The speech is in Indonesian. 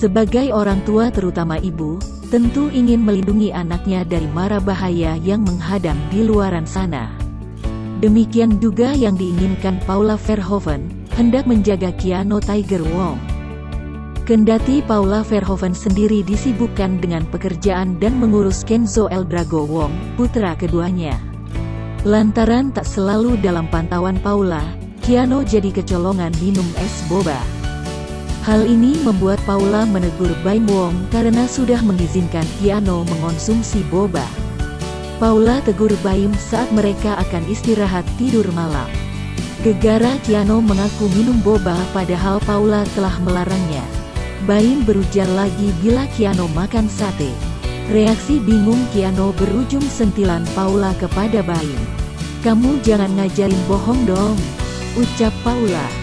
Sebagai orang tua terutama ibu, tentu ingin melindungi anaknya dari mara bahaya yang menghadang di luaran sana. Demikian juga yang diinginkan Paula Verhoeven, hendak menjaga Keanu Tiger Wong. Kendati Paula Verhoeven sendiri disibukkan dengan pekerjaan dan mengurus Kenzo El Drago Wong, putra keduanya. Lantaran tak selalu dalam pantauan Paula, Keanu jadi kecolongan minum es boba. Hal ini membuat Paula menegur Baim Wong karena sudah mengizinkan Keanu mengonsumsi boba. Paula tegur Baim saat mereka akan istirahat tidur malam. Gegara Keanu mengaku minum boba padahal Paula telah melarangnya. Baim berujar lagi bila Keanu makan sate. Reaksi bingung Keanu berujung sentilan Paula kepada Baim. Kamu jangan ngajarin bohong dong, ucap Paula.